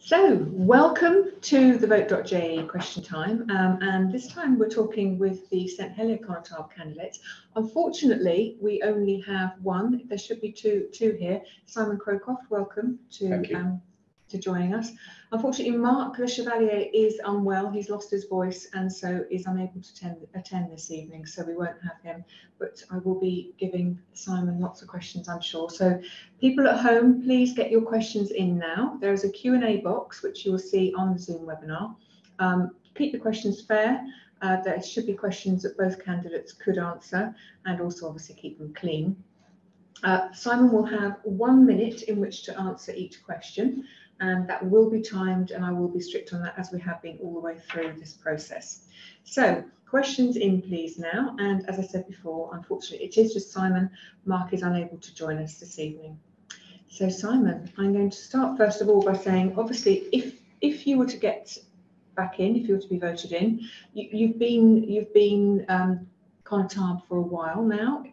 So, welcome to the vote.je question time. Um, and this time we're talking with the St Helier Connétable candidates. Unfortunately, we only have one. There should be two, two here. Simon Crowcroft, welcome to um, to joining us. Unfortunately, Mark Le Chevalier is unwell. He's lost his voice and so is unable to attend, attend this evening. So we won't have him, but I will be giving Simon lots of questions, I'm sure. So people at home, please get your questions in now. There is a Q&A box, which you will see on the Zoom webinar. Um, keep the questions fair. Uh, there should be questions that both candidates could answer and also obviously keep them clean. Uh, Simon will have one minute in which to answer each question and that will be timed and I will be strict on that as we have been all the way through this process. So questions in please now and as I said before unfortunately it is just Simon, Mark is unable to join us this evening. So Simon, I'm going to start first of all by saying obviously if if you were to get back in, if you were to be voted in, you, have been you've been um, Connétable for a while now.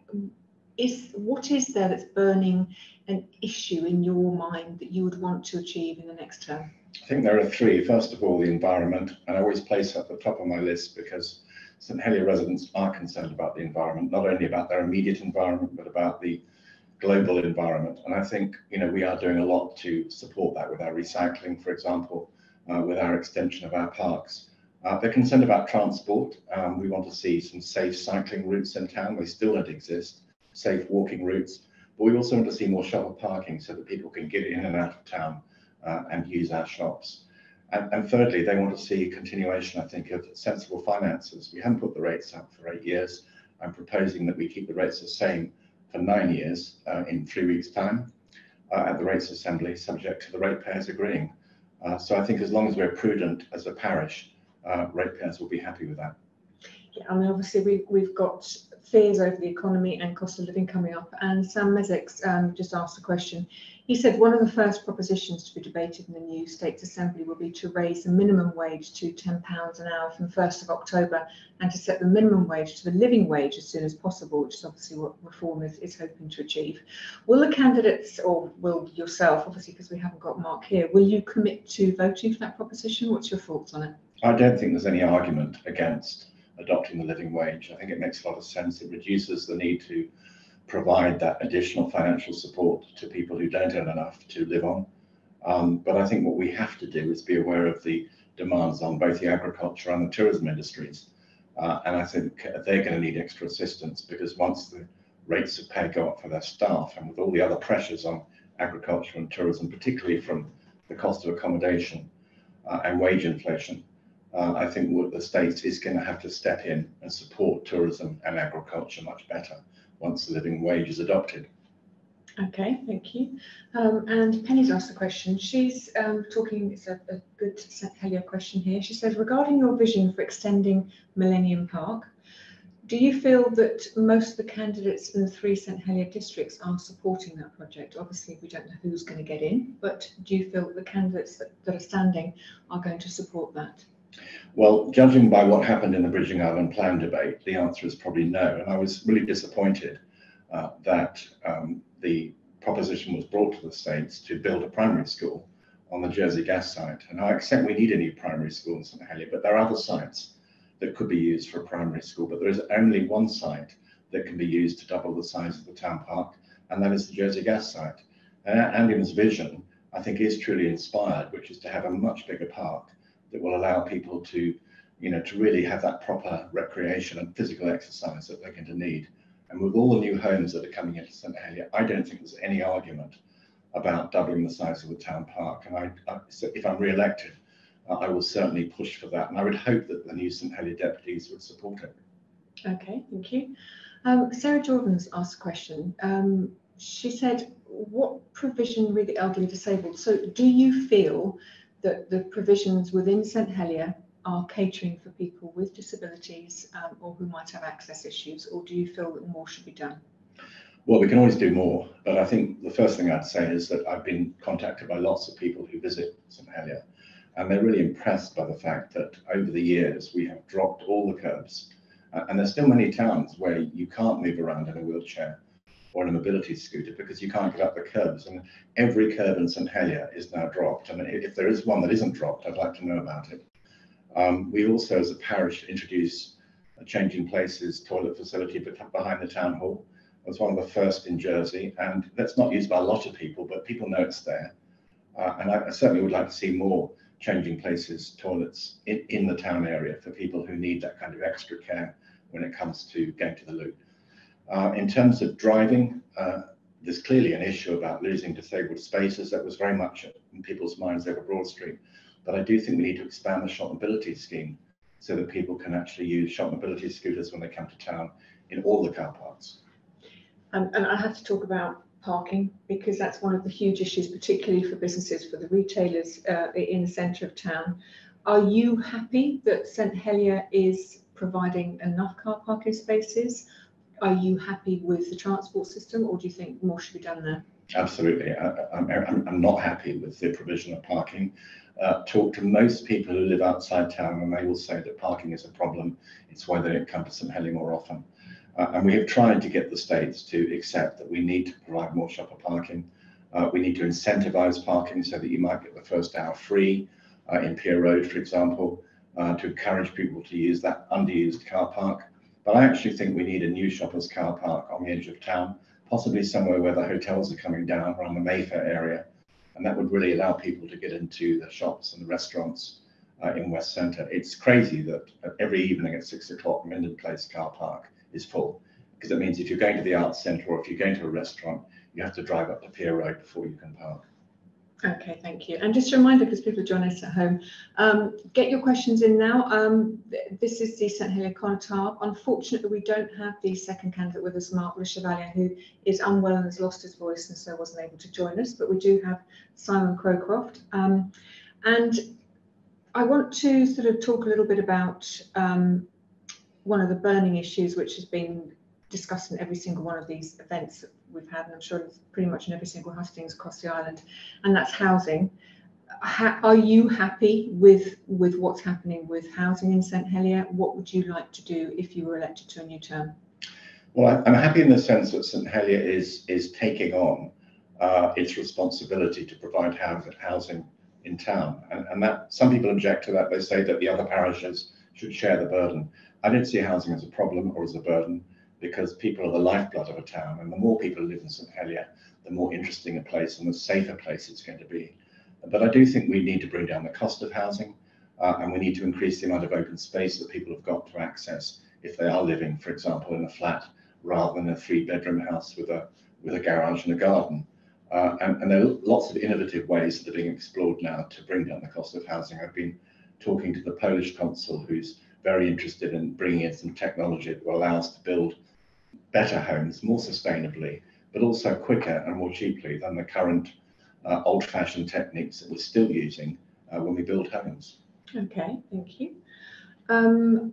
Is what is there that's burning an issue in your mind that you would want to achieve in the next term? I think there are three. First of all, the environment, and I always place at the top of my list because St Helier residents are concerned about the environment, not only about their immediate environment, but about the global environment. And I think you know we are doing a lot to support that with our recycling, for example, uh, with our extension of our parks. Uh, they're concerned about transport. Um, we want to see some safe cycling routes in town. They still don't exist. Safe walking routes. But we also want to see more shuttle parking so that people can get in and out of town uh, and use our shops. And, and, thirdly, they want to see continuation, I think, of sensible finances. We haven't put the rates up for eight years. I'm proposing that we keep the rates the same for nine years uh, in three weeks' time uh, at the rates assembly, subject to the ratepayers agreeing. Uh, so I think as long as we're prudent as a parish, uh, ratepayers will be happy with that. Yeah, mean, obviously we, we've got fears over the economy and cost of living coming up. And Sam Mézec um, just asked a question. He said one of the first propositions to be debated in the new States Assembly will be to raise the minimum wage to £10 an hour from 1st of October and to set the minimum wage to the living wage as soon as possible, which is obviously what Reform is, is hoping to achieve. Will the candidates, or will yourself, obviously because we haven't got Mark here, will you commit to voting for that proposition? What's your thoughts on it? I don't think there's any argument against adopting the living wage. I think it makes a lot of sense. It reduces the need to provide that additional financial support to people who don't earn enough to live on. Um, but I think what we have to do is be aware of the demands on both the agriculture and the tourism industries. Uh, and I think they're going to need extra assistance because once the rates of pay go up for their staff and with all the other pressures on agriculture and tourism, particularly from the cost of accommodation uh, and wage inflation, uh, I think what the state is going to have to step in and support tourism and agriculture much better once the living wage is adopted. Okay, thank you. Um, and Penny's asked a question. She's um, talking, it's a, a good St Helier question here. She says, regarding your vision for extending Millennium Park, do you feel that most of the candidates in the three St Helier districts are supporting that project? Obviously, we don't know who's going to get in, but do you feel the candidates that, that are standing are going to support that? Well, judging by what happened in the Bridging Island plan debate, the answer is probably no. And I was really disappointed uh, that um, the proposition was brought to the States to build a primary school on the Jersey Gas site. And I accept we need a new primary school in St Helier, but there are other sites that could be used for a primary school. But there is only one site that can be used to double the size of the town park, and that is the Jersey Gas site. And Andyman's vision, I think, is truly inspired, which is to have a much bigger park that will allow people to, you know, to really have that proper recreation and physical exercise that they're going to need. And with all the new homes that are coming into St Helier, I don't think there's any argument about doubling the size of the town park. And I, I so if I'm re-elected, I will certainly push for that. And I would hope that the new St Helier deputies would support it. Okay, thank you. Um, Sarah Jordan's asked a question. Um, she said, what provision with the elderly disabled? So do you feel that the provisions within St Helier are catering for people with disabilities um, or who might have access issues, or do you feel that more should be done? Well, we can always do more, but I think the first thing I'd say is that I've been contacted by lots of people who visit St Helier, and they're really impressed by the fact that over the years we have dropped all the curbs, uh, and there's still many towns where you can't move around in a wheelchair or a mobility scooter because you can't get up the curbs. And every curb in St Helier is now dropped. And if there is one that isn't dropped, I'd like to know about it. Um, we also, as a parish, introduce a changing places toilet facility behind the town hall. It was one of the first in Jersey, and that's not used by a lot of people, but people know it's there. Uh, and I, I certainly would like to see more changing places toilets in, in the town area for people who need that kind of extra care when it comes to going to the loo. Uh, in terms of driving, uh, there's clearly an issue about losing disabled spaces. That was very much in people's minds over Broad Street. But I do think we need to expand the shop mobility scheme so that people can actually use shop mobility scooters when they come to town in all the car parks. Um, and I have to talk about parking because that's one of the huge issues, particularly for businesses, for the retailers uh, in the centre of town. Are you happy that St Helier is providing enough car parking spaces? Are you happy with the transport system or do you think more should be done there? Absolutely. I, am not happy with the provision of parking. Uh, talk to most people who live outside town and they will say that parking is a problem. It's why they don't come to St Helier more often. Uh, and we have tried to get the states to accept that we need to provide more shopper parking. Uh, we need to incentivize parking so that you might get the first hour free uh, in Pier Road, for example, uh, to encourage people to use that underused car park. But I actually think we need a new shoppers car park on the edge of town, possibly somewhere where the hotels are coming down around the Mayfair area. And that would really allow people to get into the shops and the restaurants uh, in West Centre. It's crazy that every evening at six o'clock, Minden Place car park is full because it means if you're going to the arts centre or if you're going to a restaurant, you have to drive up to Pier Road before you can park. Okay, thank you. And just a reminder, because people joining us at home, um, get your questions in now. Um, this is the St Helier. Unfortunately, we don't have the second candidate with us, Mark Le who is unwell and has lost his voice and so wasn't able to join us, but we do have Simon Crowcroft. Um, and I want to sort of talk a little bit about um, one of the burning issues which has been discussed in every single one of these events that we've had, and I'm sure it's pretty much in every single hustings across the island, and that's housing. Are you happy with with what's happening with housing in St Helier? What would you like to do if you were elected to a new term? Well, I'm happy in the sense that St Helier is is taking on uh, its responsibility to provide housing in town, and, and that some people object to that. They say that the other parishes should share the burden. I don't see housing as a problem or as a burden because people are the lifeblood of a town. And the more people live in St Helier, the more interesting a place and the safer place it's going to be. But I do think we need to bring down the cost of housing uh, and we need to increase the amount of open space that people have got to access if they are living, for example, in a flat rather than a three bedroom house with a, with a garage and a garden. Uh, and, and, there are lots of innovative ways that are being explored now to bring down the cost of housing. I've been talking to the Polish consul who's very interested in bringing in some technology that will allow us to build better homes more sustainably, but also quicker and more cheaply than the current uh, old fashioned techniques that we're still using uh, when we build homes. Okay, thank you. Um,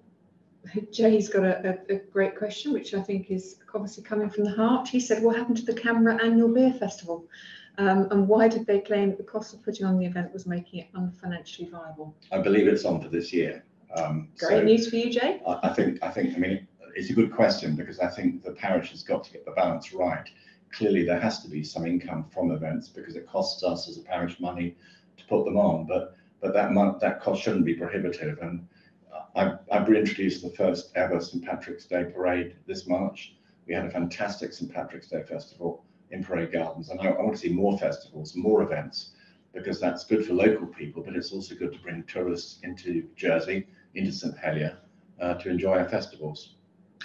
Jay's got a, a, a, great question, which I think is obviously coming from the heart. He said, What happened to the CAMRA Annual Beer Festival? Um, and why did they claim that the cost of putting on the event was making it unfinancially viable? I believe it's on for this year. Um, Great so news for you, Jay. I, I, think, I think, I mean, it's a good question because I think the parish has got to get the balance right. Clearly, there has to be some income from events because it costs us as a parish money to put them on, but but that that cost shouldn't be prohibitive. And I've, I've reintroduced the first ever St Patrick's Day parade this March. We had a fantastic St Patrick's Day festival in Parade Gardens, and I, I want to see more festivals, more events, because that's good for local people, but it's also good to bring tourists into Jersey into St Helier uh, to enjoy our festivals.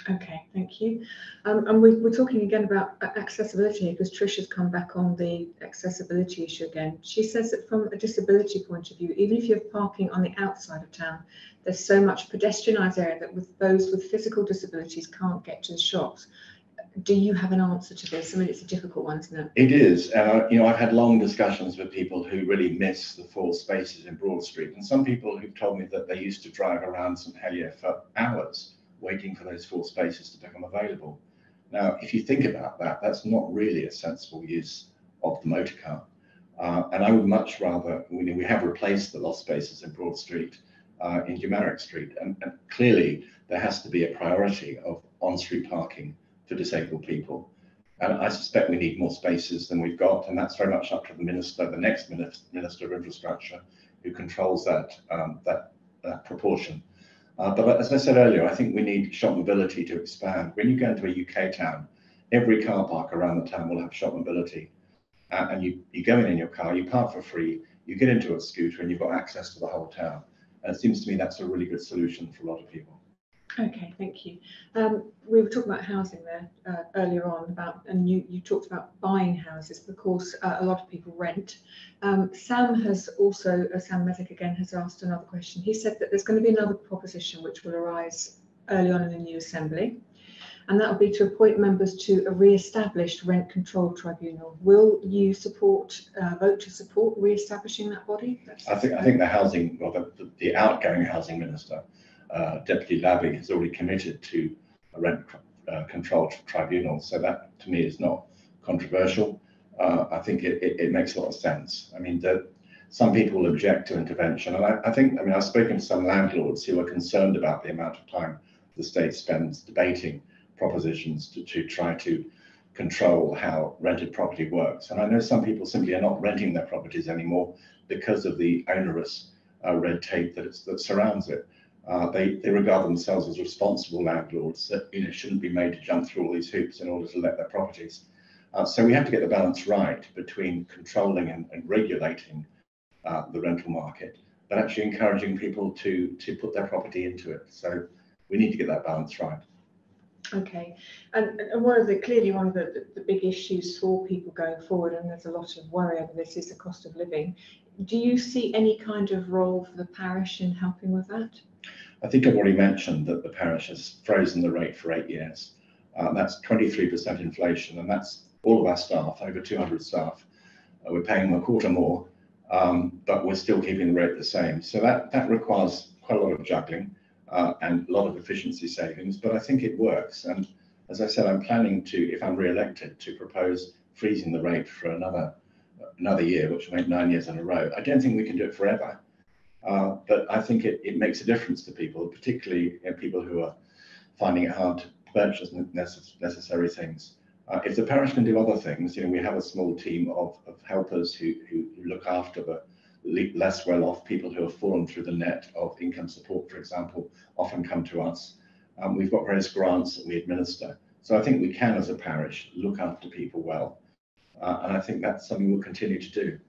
Okay, thank you. Um, and we, are talking again about accessibility because Trish has come back on the accessibility issue again. She says that from a disability point of view, even if you have parking on the outside of town, there's so much pedestrianised area that with those with physical disabilities can't get to the shops. Do you have an answer to this? I mean, it's a difficult one, isn't it? It is. Uh, you know, I've had long discussions with people who really miss the full spaces in Broad Street, and some people who've told me that they used to drive around St Helier for hours waiting for those full spaces to become available. Now, if you think about that, that's not really a sensible use of the motor car. Uh, and I would much rather, we, we have replaced the lost spaces in Broad Street uh, in Humeric Street. And, and, clearly, there has to be a priority of on street parking for disabled people. And I suspect we need more spaces than we've got, and that's very much up to the minister, the next minister of infrastructure, who controls that um, that, that proportion. Uh, but as I said earlier, I think we need shop mobility to expand. When you go into a UK town, every car park around the town will have shop mobility, uh, and you you go in in your car, you park for free, you get into a scooter, and you've got access to the whole town. And it seems to me that's a really good solution for a lot of people. Okay, thank you. Um, we were talking about housing there uh, earlier on about, and you, you talked about buying houses because uh, a lot of people rent. Um, Sam has also, uh, Sam Mézec again has asked another question. He said that there's going to be another proposition which will arise early on in the new assembly, and that will be to appoint members to a re-established rent control tribunal. Will you support, uh, vote to support re-establishing that body? That's I think I think the housing, well, the, the outgoing housing minister uh, Deputy Labey has already committed to a rent uh, control tribunal. So that to me is not controversial. Uh, I think it, it, it, makes a lot of sense. I mean, the, some people object to intervention. And I, I, think, I mean, I've spoken to some landlords who are concerned about the amount of time the state spends debating propositions to, to try to control how rented property works. And I know some people simply are not renting their properties anymore because of the onerous uh, red tape that, that surrounds it uh, they, they regard themselves as responsible landlords that you know shouldn't be made to jump through all these hoops in order to let their properties. Uh, so we have to get the balance right between controlling and, and regulating uh, the rental market, but actually encouraging people to to put their property into it. So we need to get that balance right. Okay, and, and one of the clearly one of the, the big issues for people going forward, and there's a lot of worry over this, is the cost of living. Do you see any kind of role for the parish in helping with that? I think I've already mentioned that the parish has frozen the rate for eight years. Uh, that's 23% inflation, and that's all of our staff, over 200 staff. Uh, we're paying them a quarter more, um, but we're still keeping the rate the same. So that, that requires quite a lot of juggling uh, and a lot of efficiency savings, but I think it works. And as I said, I'm planning to, if I'm re-elected, to propose freezing the rate for another another year, which make nine years in a row. I don't think we can do it forever. Uh, but I think it, it makes a difference to people, particularly you know, people who are finding it hard to purchase necess necessary things. Uh, if the parish can do other things, you know, we have a small team of, of helpers who, who, who look after the less well-off people who have fallen through the net of income support, for example, often come to us. Um, we've got various grants that we administer. So I think we can, as a parish, look after people well. Uh, and I think that's something we'll continue to do.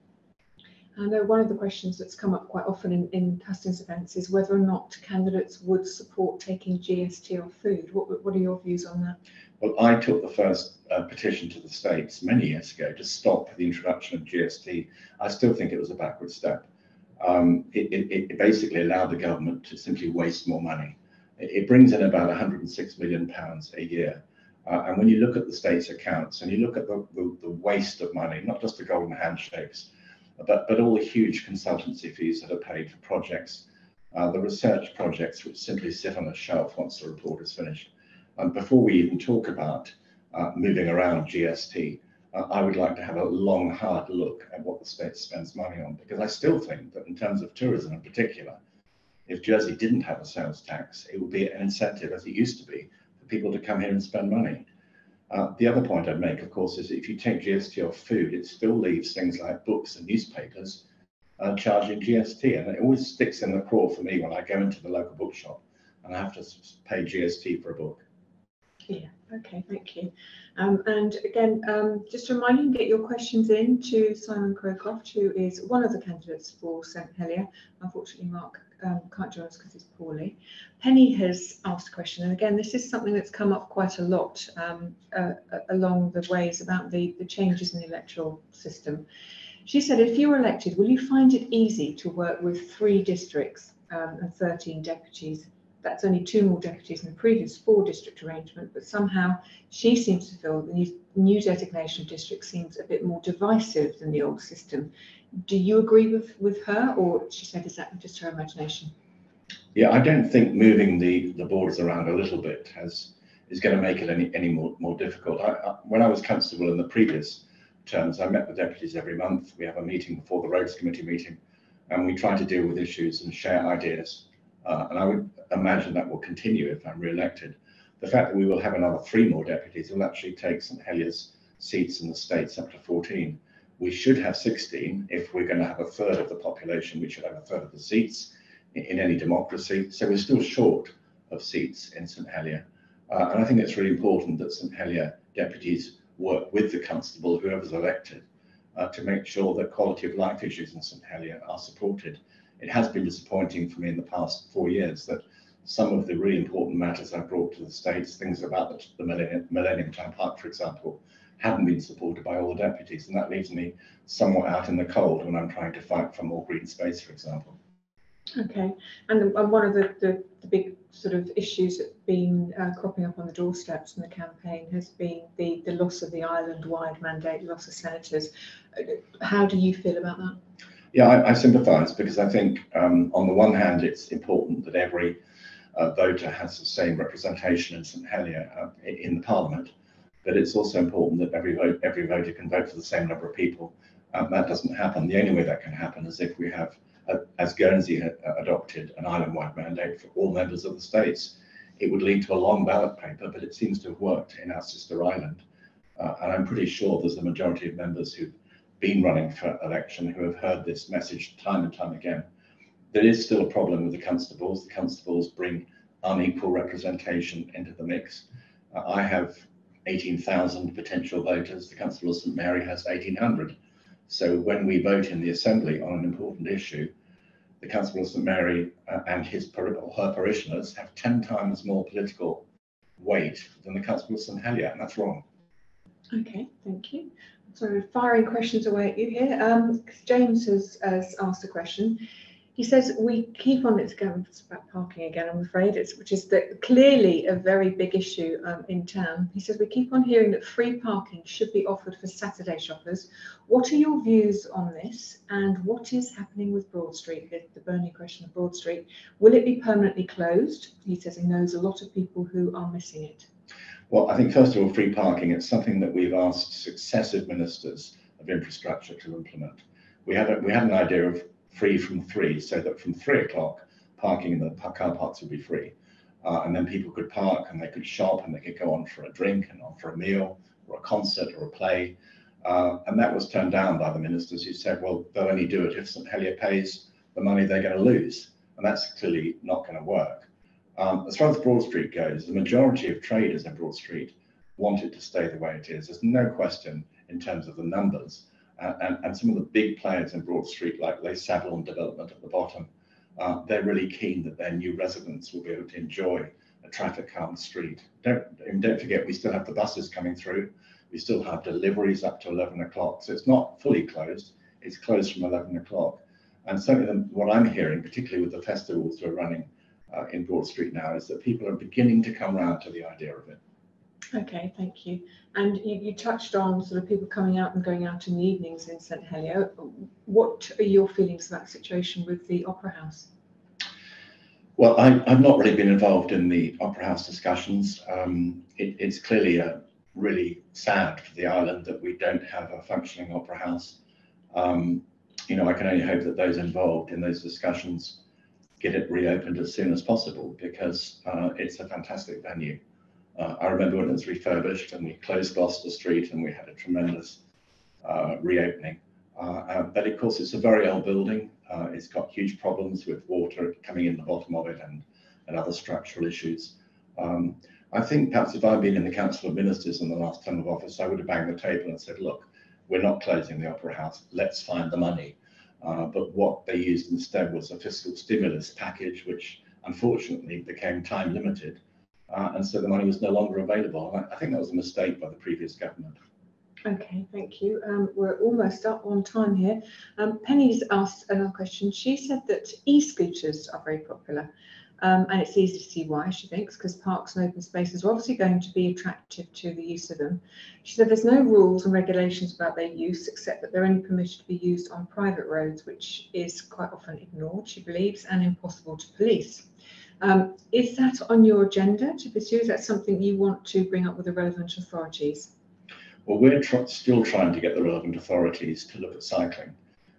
I know one of the questions that's come up quite often in, in events is whether or not candidates would support taking GST off food. What, what are your views on that? Well, I took the first uh, petition to the states many years ago to stop the introduction of GST. I still think it was a backward step. Um, it, it, it, basically allowed the government to simply waste more money. It, it brings in about 106 million pounds a year. Uh, and when you look at the state's accounts and you look at the, the, the waste of money, not just the golden handshakes, but, but all the huge consultancy fees that are paid for projects, uh, the research projects which simply sit on a shelf once the report is finished. And before we even talk about uh, moving around GST, uh, I would like to have a long, hard look at what the state spends money on, because I still think that in terms of tourism in particular, if Jersey didn't have a sales tax, it would be an incentive, as it used to be, people to come here and spend money. Uh, the other point I'd make, of course, is if you take GST off food, it still leaves things like books and newspapers uh, charging GST. And it always sticks in the craw for me when I go into the local bookshop and I have to pay GST for a book. Yeah, okay, thank you. Um, and again, um, just a reminder, get your questions in to Simon Crowcroft, who is one of the candidates for St Helier. Unfortunately, Mark um, can't join us because he's poorly. Penny has asked a question, and again, this is something that's come up quite a lot um, uh, along the ways about the, the changes in the electoral system. She said, if you were elected, will you find it easy to work with three districts um, and 13 deputies? That's only two more deputies than the previous four district arrangement, but somehow she seems to feel the new, new designation of district seems a bit more divisive than the old system do you agree with, with her, or she said, is that just her imagination? Yeah, I don't think moving the, the borders around a little bit has is going to make it any, any more, more difficult. I, I, when I was constable in the previous terms, I met the deputies every month. We have a meeting before the roads committee meeting, and we try to deal with issues and share ideas. Uh, and I would imagine that will continue if I'm re-elected. The fact that we will have another three more deputies will actually take St Helier's seats in the states up to 14. We should have 16 if we're going to have a third of the population. We should have a third of the seats in, in any democracy. So we're still short of seats in St Helier. Uh, and I think it's really important that St Helier deputies work with the constable, whoever's elected, uh, to make sure that quality of life issues in St Helier are supported. It has been disappointing for me in the past four years that some of the really important matters I've brought to the States, things about the, the Millennium, Millennium Town Park, for example, hadn't been supported by all the deputies. And that leaves me somewhat out in the cold when I'm trying to fight for more green space, for example. Okay, and, and one of the, the, the, big sort of issues that have been uh, cropping up on the doorsteps in the campaign has been the, the loss of the island-wide mandate, loss of senators. How do you feel about that? Yeah, I, I sympathise because I think um, on the one hand it's important that every uh, voter has the same representation in St Helier uh, in the Parliament, but it's also important that every vote every voter can vote for the same number of people. Um, that doesn't happen. The only way that can happen is if we have uh, as Guernsey uh, adopted an island-wide mandate for all members of the states, it would lead to a long ballot paper, but it seems to have worked in our sister island. Uh, and I'm pretty sure there's a majority of members who've been running for election who have heard this message time and time again. There is still a problem with the constables. The constables bring unequal representation into the mix. Uh, I have 18,000 potential voters. The Constable of St Mary has 1,800. So when we vote in the Assembly on an important issue, the Constable of St Mary uh, and his her parishioners have 10 times more political weight than the Constable of St Helier, and that's wrong. Okay, thank you. So firing questions away at you here. Um, James has, has asked a question. He says we keep on it's going about parking again i'm afraid. It's which is the, clearly a very big issue um, in town. He says we keep on hearing that free parking should be offered for saturday shoppers. What are your views on this? And what is happening with broad street the, the burning question of broad street? Will it be permanently closed? He says he knows a lot of people who are missing it well i think first of all free parking it's something that we've asked successive ministers of infrastructure to implement we had a, we had an idea of free from three, so that from three o'clock, parking in the car parks would be free. Uh, and then people could park and they could shop and they could go on for a drink and on for a meal or a concert or a play. Uh, and that was turned down by the ministers who said, well, they'll only do it if St Helier pays the money they're going to lose. And that's clearly not going to work. Um, as far as Broad Street goes, the majority of traders in Broad Street want it to stay the way it is. There's no question in terms of the numbers and, and some of the big players in Broad Street, like Les Sablons Development at the bottom, uh, they're really keen that their new residents will be able to enjoy a traffic calm street. Don't, don't forget, we still have the buses coming through. We still have deliveries up to 11 o'clock. So it's not fully closed. It's closed from 11 o'clock. And certainly what I'm hearing, particularly with the festivals we're running uh, in Broad Street now, is that people are beginning to come around to the idea of it. Okay, thank you. And you, you touched on sort of people coming out and going out in the evenings in St Helier. What are your feelings about the situation with the Opera House? Well, I, have not really been involved in the Opera House discussions. Um, it, it's clearly a really sad for the island that we don't have a functioning Opera House. Um, you know, I can only hope that those involved in those discussions get it reopened as soon as possible because uh, it's a fantastic venue. Uh, I remember when it was refurbished and we closed Gloucester Street and we had a tremendous uh, reopening. Uh, uh but of course, it's a very old building. Uh, it's got huge problems with water coming in the bottom of it and, and other structural issues. Um, I think perhaps if I'd been in the Council of Ministers in the last term of office, I would have banged the table and said, look, we're not closing the Opera House, let's find the money. Uh, but what they used instead was a fiscal stimulus package, which unfortunately became time limited uh, and so the money was no longer available. I, I, think that was a mistake by the previous government. Okay, thank you. Um, we're almost up on time here. Um, Penny's asked another question. She said that e-scooters are very popular. Um, and it's easy to see why, she thinks, because parks and open spaces are obviously going to be attractive to the use of them. She said there's no rules and regulations about their use, except that they're only permitted to be used on private roads, which is quite often ignored, she believes, and impossible to police. Um, is that on your agenda to pursue? Is that something you want to bring up with the relevant authorities? Well, we're tr still trying to get the relevant authorities to look at cycling.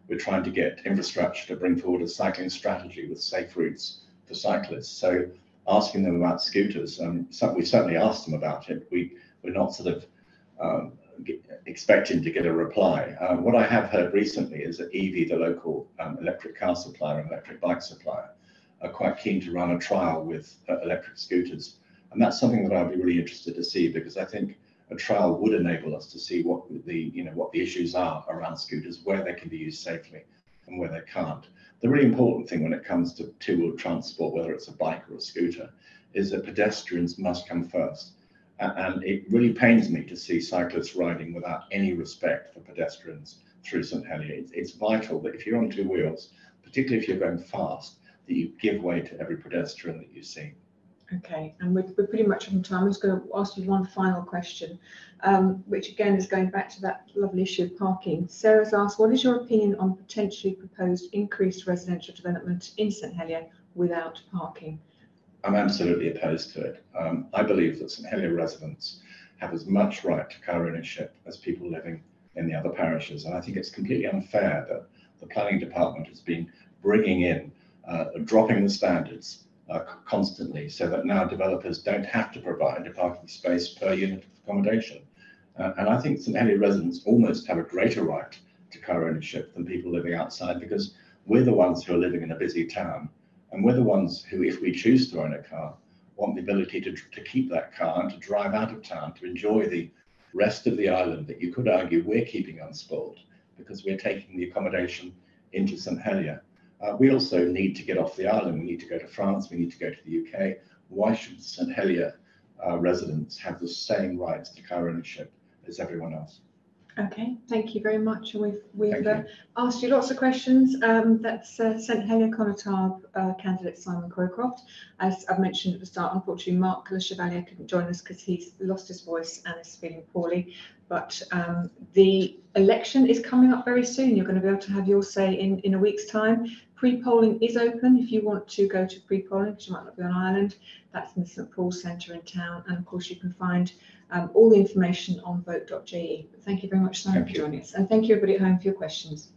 We're trying to get infrastructure to bring forward a cycling strategy with safe routes for cyclists. So asking them about scooters, um, we certainly asked them about it. We, we're not sort of um, expecting to get a reply. Uh, what I have heard recently is that EV, the local um, electric car supplier and electric bike supplier, are quite keen to run a trial with uh, electric scooters. And that's something that I'd be really interested to see because I think a trial would enable us to see what the you know what the issues are around scooters, where they can be used safely and where they can't. The really important thing when it comes to two-wheel transport, whether it's a bike or a scooter, is that pedestrians must come first. And it really pains me to see cyclists riding without any respect for pedestrians through St Helier. It's vital that if you're on two wheels, particularly if you're going fast, that you give way to every pedestrian that you see. Okay, and we're, we're pretty much on time. I'm just going to ask you one final question, um, which again is going back to that lovely issue of parking. Sarah's asked, what is your opinion on potentially proposed increased residential development in St Helier without parking? I'm absolutely opposed to it. Um, I believe that St Helier residents have as much right to car ownership as people living in the other parishes. And I think it's completely unfair that the planning department has been bringing in, uh, dropping the standards uh, constantly so that now developers don't have to provide a parking space per unit of accommodation. Uh, and I think St Helier residents almost have a greater right to car ownership than people living outside because we're the ones who are living in a busy town and we're the ones who, if we choose to own a car, want the ability to, to keep that car and to drive out of town to enjoy the rest of the island that you could argue we're keeping unspoiled because we're taking the accommodation into St Helier. Uh, we also need to get off the island. We need to go to France. We need to go to the UK. Why should St Helier uh, residents have the same rights to car ownership as everyone else? Okay, thank you very much. And We've we've uh, asked you lots of questions. Um, that's uh, St Helier Connétable uh, candidate Simon Crowcroft. As I've mentioned at the start, unfortunately Mark Le Chevalier couldn't join us because he's lost his voice and is feeling poorly. But um, the election is coming up very soon. You're going to be able to have your say in, in a week's time. Pre-polling is open if you want to go to pre-polling because you might not be on Ireland. That's in the St Paul's Centre in town. And of course you can find um, all the information on vote.je. Thank you very much, Simon, for joining us. And thank you everybody at home for your questions.